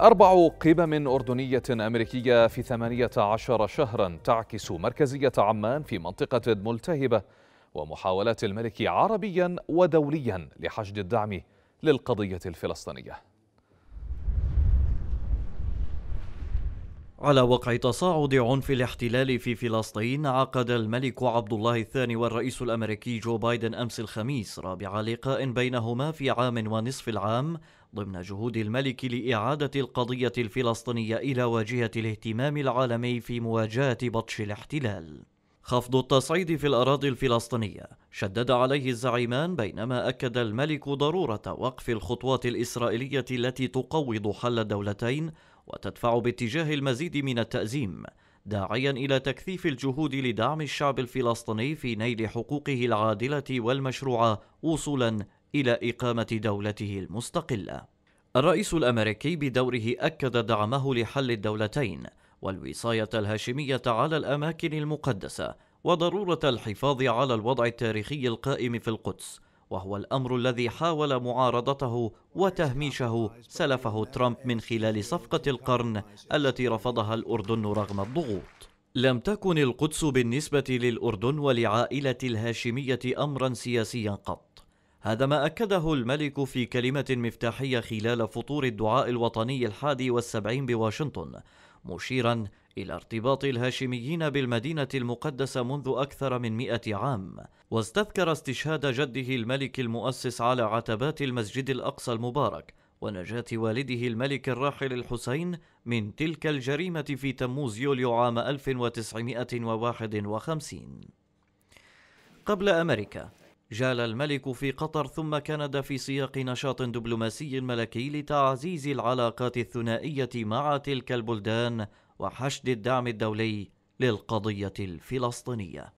أربع قمم أردنية أمريكية في ثمانية عشر شهرا تعكس مركزية عمان في منطقة ملتهبة ومحاولات الملك عربيا ودوليا لحشد الدعم للقضية الفلسطينية. على وقع تصاعد عنف الاحتلال في فلسطين عقد الملك عبد الله الثاني والرئيس الأمريكي جو بايدن أمس الخميس رابع لقاء بينهما في عام ونصف العام ضمن جهود الملك لإعادة القضية الفلسطينية إلى واجهة الاهتمام العالمي في مواجهة بطش الاحتلال. خفض التصعيد في الأراضي الفلسطينية شدد عليه الزعيمان بينما أكد الملك ضرورة وقف الخطوات الإسرائيلية التي تقوض حل الدولتين وتدفع باتجاه المزيد من التأزيم داعيا إلى تكثيف الجهود لدعم الشعب الفلسطيني في نيل حقوقه العادلة والمشروعة وصولا إلى إقامة دولته المستقلة. الرئيس الأمريكي بدوره أكد دعمه لحل الدولتين والوصاية الهاشمية على الأماكن المقدسة وضرورة الحفاظ على الوضع التاريخي القائم في القدس وهو الأمر الذي حاول معارضته وتهميشه سلفه ترامب من خلال صفقة القرن التي رفضها الأردن رغم الضغوط. لم تكن القدس بالنسبة للأردن ولعائلة الهاشمية امرا سياسيا قط. هذا ما أكده الملك في كلمة مفتاحية خلال فطور الدعاء الوطني الحادي والسبعين بواشنطن مشيرا إلى ارتباط الهاشميين بالمدينة المقدسة منذ أكثر من مئة عام واستذكر استشهاد جده الملك المؤسس على عتبات المسجد الأقصى المبارك ونجاة والده الملك الراحل الحسين من تلك الجريمة في تموز يوليو عام 1951 قبل أمريكا جال الملك في قطر ثم كندا في سياق نشاط دبلوماسي ملكي لتعزيز العلاقات الثنائية مع تلك البلدان وحشد الدعم الدولي للقضية الفلسطينية.